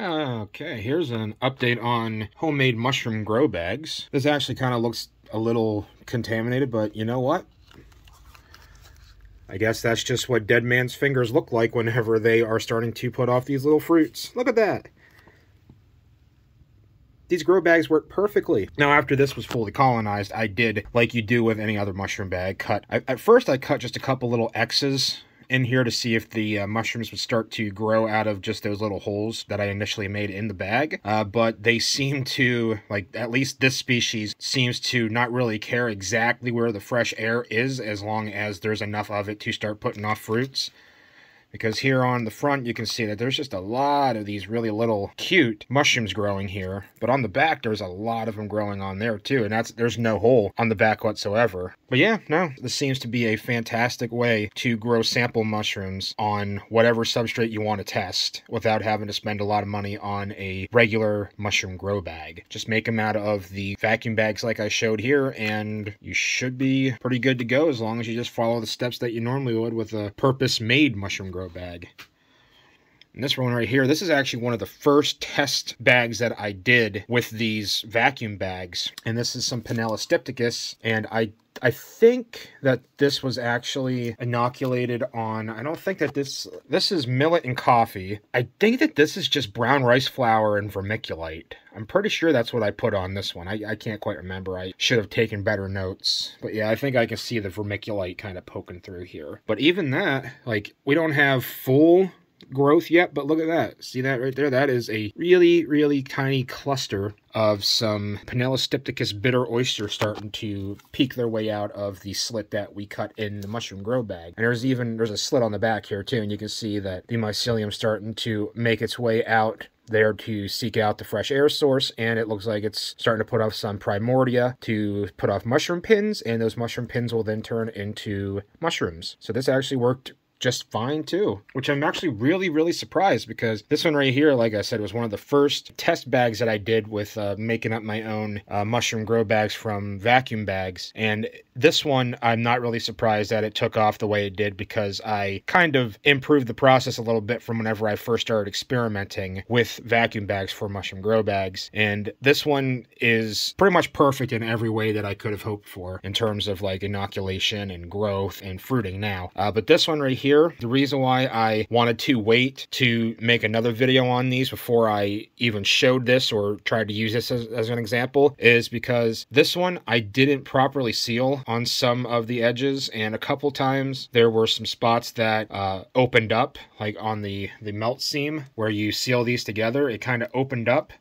Okay, here's an update on homemade mushroom grow bags. This actually kind of looks a little contaminated, but you know what? I guess that's just what dead man's fingers look like whenever they are starting to put off these little fruits. Look at that. These grow bags work perfectly. Now, after this was fully colonized, I did, like you do with any other mushroom bag, cut. I, at first, I cut just a couple little X's in here to see if the uh, mushrooms would start to grow out of just those little holes that I initially made in the bag. Uh, but they seem to, like, at least this species seems to not really care exactly where the fresh air is as long as there's enough of it to start putting off fruits because here on the front you can see that there's just a lot of these really little cute mushrooms growing here but on the back there's a lot of them growing on there too and that's there's no hole on the back whatsoever. But yeah no this seems to be a fantastic way to grow sample mushrooms on whatever substrate you want to test without having to spend a lot of money on a regular mushroom grow bag. Just make them out of the vacuum bags like I showed here and you should be pretty good to go as long as you just follow the steps that you normally would with a purpose made mushroom grow bag. And this one right here, this is actually one of the first test bags that I did with these vacuum bags. And this is some Panellus stipticus, and I I think that this was actually inoculated on, I don't think that this, this is millet and coffee. I think that this is just brown rice flour and vermiculite. I'm pretty sure that's what I put on this one. I, I can't quite remember. I should have taken better notes. But yeah, I think I can see the vermiculite kind of poking through here. But even that, like, we don't have full growth yet, but look at that. See that right there? That is a really, really tiny cluster of some Panellus stipticus bitter oyster starting to peek their way out of the slit that we cut in the mushroom grow bag. And there's even, there's a slit on the back here too, and you can see that the mycelium starting to make its way out there to seek out the fresh air source and it looks like it's starting to put off some primordia to put off mushroom pins and those mushroom pins will then turn into mushrooms so this actually worked just fine too, which I'm actually really, really surprised because this one right here, like I said, was one of the first test bags that I did with uh, making up my own uh, mushroom grow bags from vacuum bags. And this one, I'm not really surprised that it took off the way it did because I kind of improved the process a little bit from whenever I first started experimenting with vacuum bags for mushroom grow bags. And this one is pretty much perfect in every way that I could have hoped for in terms of like inoculation and growth and fruiting now. Uh, but this one right here, The reason why I wanted to wait to make another video on these before I even showed this or tried to use this as, as an example is because this one I didn't properly seal on some of the edges and a couple times there were some spots that uh, opened up like on the, the melt seam where you seal these together. It kind of opened up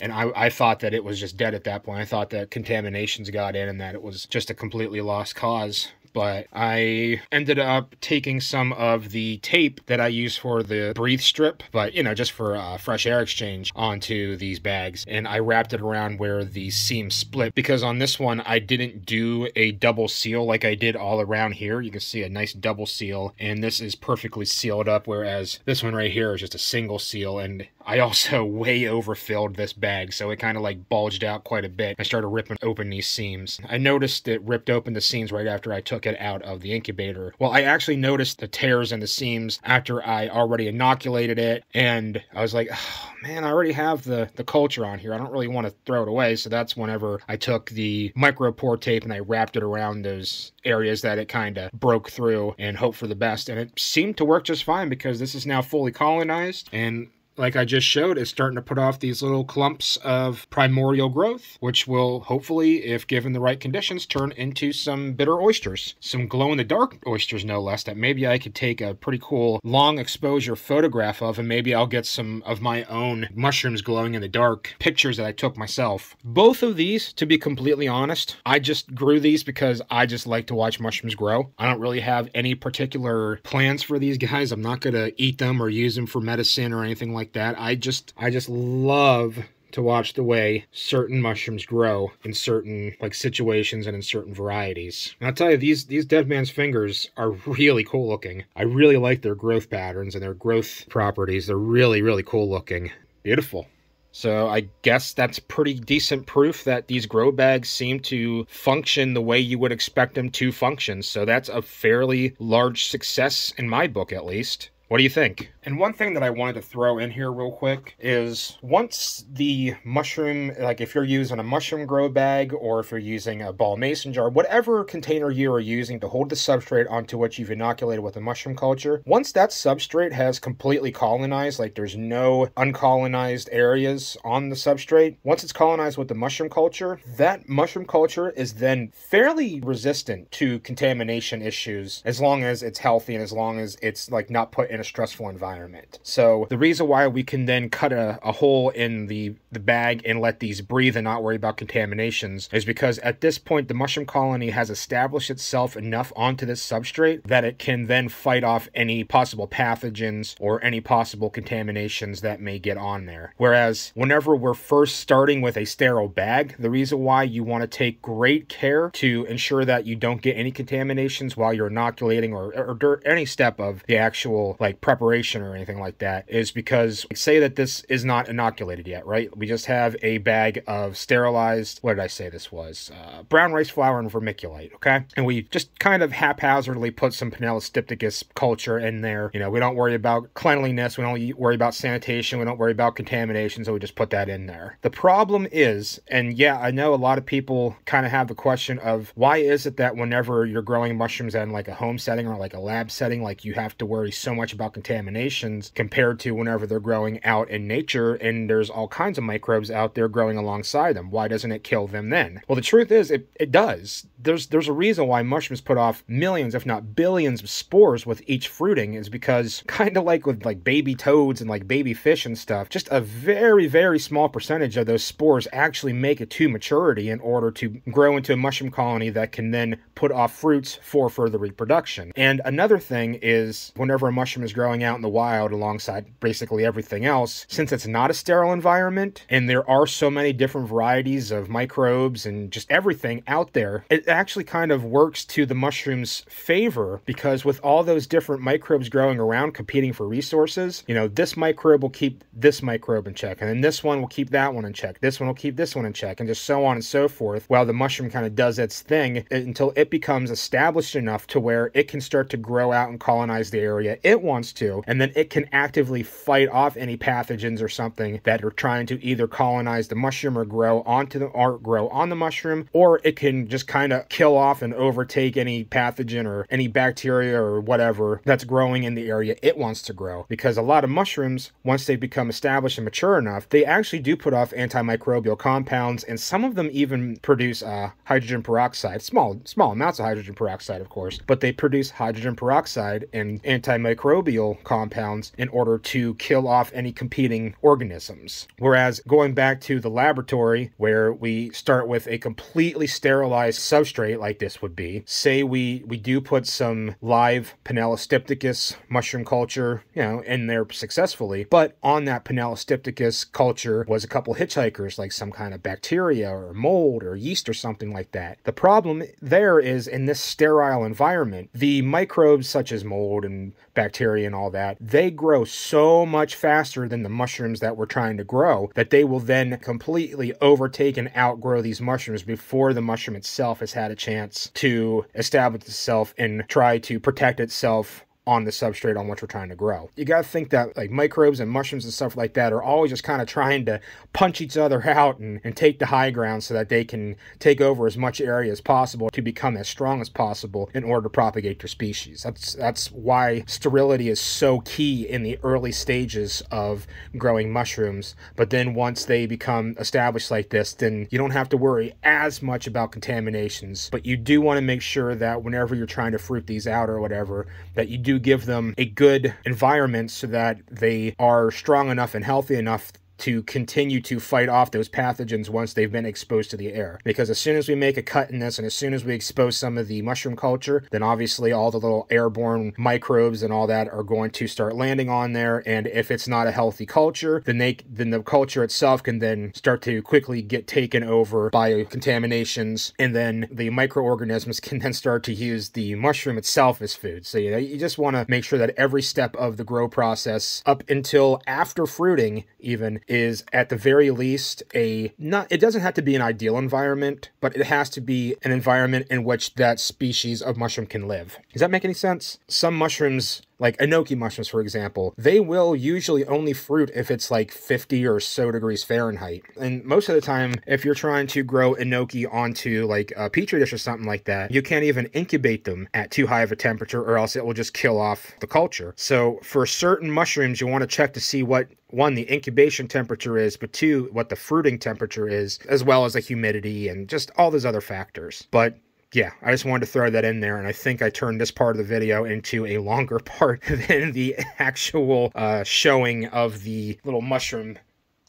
and I, I, thought that it was just dead at that point. I thought that contaminations got in and that it was just a completely lost cause but I ended up taking some of the tape that I use for the breathe strip, but you know, just for uh, fresh air exchange onto these bags, and I wrapped it around where the seam split because on this one I didn't do a double seal like I did all around here. You can see a nice double seal, and this is perfectly sealed up, whereas this one right here is just a single seal, and I also way overfilled this bag, so it kind of like bulged out quite a bit. I started ripping open these seams. I noticed it ripped open the seams right after I took it out of the incubator. Well, I actually noticed the tears in the seams after I already inoculated it, and I was like, oh, man, I already have the, the culture on here. I don't really want to throw it away, so that's whenever I took the micro micropore tape and I wrapped it around those areas that it kind of broke through and hope for the best. And it seemed to work just fine because this is now fully colonized and like I just showed, is starting to put off these little clumps of primordial growth, which will hopefully, if given the right conditions, turn into some bitter oysters. Some glow-in-the-dark oysters, no less, that maybe I could take a pretty cool long exposure photograph of, and maybe I'll get some of my own mushrooms glowing in the dark pictures that I took myself. Both of these, to be completely honest, I just grew these because I just like to watch mushrooms grow. I don't really have any particular plans for these guys. I'm not going to eat them or use them for medicine or anything like like that. I just I just love to watch the way certain mushrooms grow in certain like situations and in certain varieties. And I'll tell you, these these dead man's fingers are really cool looking. I really like their growth patterns and their growth properties. They're really, really cool looking. Beautiful. So I guess that's pretty decent proof that these grow bags seem to function the way you would expect them to function. So that's a fairly large success in my book, at least. What do you think? And one thing that I wanted to throw in here real quick is once the mushroom, like if you're using a mushroom grow bag or if you're using a ball mason jar, whatever container you are using to hold the substrate onto which you've inoculated with a mushroom culture, once that substrate has completely colonized, like there's no uncolonized areas on the substrate, once it's colonized with the mushroom culture, that mushroom culture is then fairly resistant to contamination issues as long as it's healthy and as long as it's like not put in a stressful environment. So the reason why we can then cut a, a hole in the, the bag and let these breathe and not worry about contaminations is because at this point the mushroom colony has established itself enough onto this substrate that it can then fight off any possible pathogens or any possible contaminations that may get on there. Whereas whenever we're first starting with a sterile bag, the reason why you want to take great care to ensure that you don't get any contaminations while you're inoculating or, or, or any step of the actual like preparation or anything like that is because like, say that this is not inoculated yet, right? We just have a bag of sterilized, what did I say this was? Uh, brown rice flour and vermiculite, okay? And we just kind of haphazardly put some Panellus stipticus culture in there. You know, we don't worry about cleanliness, we don't worry about sanitation, we don't worry about contamination, so we just put that in there. The problem is, and yeah, I know a lot of people kind of have the question of why is it that whenever you're growing mushrooms in like a home setting or like a lab setting, like you have to worry so much about contaminations compared to whenever they're growing out in nature and there's all kinds of microbes out there growing alongside them. Why doesn't it kill them then? Well, the truth is it, it does. There's there's a reason why mushrooms put off millions, if not billions of spores with each fruiting is because kind of like with like baby toads and like baby fish and stuff, just a very, very small percentage of those spores actually make it to maturity in order to grow into a mushroom colony that can then put off fruits for further reproduction. And another thing is whenever a mushroom is growing out in the wild alongside basically everything else, since it's not a sterile environment and there are so many different varieties of microbes and just everything out there, it actually kind of works to the mushroom's favor because with all those different microbes growing around competing for resources, you know, this microbe will keep this microbe in check, and then this one will keep that one in check, this one will keep this one in check, and just so on and so forth, while the mushroom kind of does its thing until it becomes established enough to where it can start to grow out and colonize the area it wants to, and then it can actively fight off any pathogens or something that are trying to either colonize the mushroom or grow onto the or grow on the mushroom, or it can just kind of kill off and overtake any pathogen or any bacteria or whatever that's growing in the area it wants to grow. Because a lot of mushrooms, once they become established and mature enough, they actually do put off antimicrobial compounds, and some of them even produce uh, hydrogen peroxide, small small amounts of hydrogen peroxide, of course, but they produce hydrogen peroxide and antimicrobial compounds in order to kill off any competing organisms. Whereas going back to the laboratory where we start with a completely sterilized substrate like this would be, say we we do put some live Panellus stipticus mushroom culture, you know, in there successfully, but on that Panellus stipticus culture was a couple hitchhikers like some kind of bacteria or mold or yeast or something like that. The problem there is in this sterile environment, the microbes such as mold and bacteria and all that, they grow so much faster than the mushrooms that we're trying to grow that they will then completely overtake and outgrow these mushrooms before the mushroom itself has had a chance to establish itself and try to protect itself on the substrate on which we're trying to grow. You got to think that like microbes and mushrooms and stuff like that are always just kind of trying to punch each other out and, and take the high ground so that they can take over as much area as possible to become as strong as possible in order to propagate their species. That's that's why sterility is so key in the early stages of growing mushrooms. But then once they become established like this, then you don't have to worry as much about contaminations. But you do want to make sure that whenever you're trying to fruit these out or whatever, that you give them a good environment so that they are strong enough and healthy enough to continue to fight off those pathogens once they've been exposed to the air. Because as soon as we make a cut in this and as soon as we expose some of the mushroom culture, then obviously all the little airborne microbes and all that are going to start landing on there. And if it's not a healthy culture, then they then the culture itself can then start to quickly get taken over by contaminations, and then the microorganisms can then start to use the mushroom itself as food. So you know you just want to make sure that every step of the grow process up until after fruiting even is at the very least a not it doesn't have to be an ideal environment, but it has to be an environment in which that species of mushroom can live. Does that make any sense? Some mushrooms like enoki mushrooms, for example, they will usually only fruit if it's like 50 or so degrees Fahrenheit. And most of the time, if you're trying to grow enoki onto like a petri dish or something like that, you can't even incubate them at too high of a temperature or else it will just kill off the culture. So for certain mushrooms, you want to check to see what one, the incubation temperature is, but two, what the fruiting temperature is, as well as the humidity and just all those other factors. But yeah, I just wanted to throw that in there, and I think I turned this part of the video into a longer part than the actual uh, showing of the little mushroom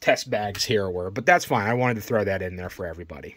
test bags here were, but that's fine. I wanted to throw that in there for everybody.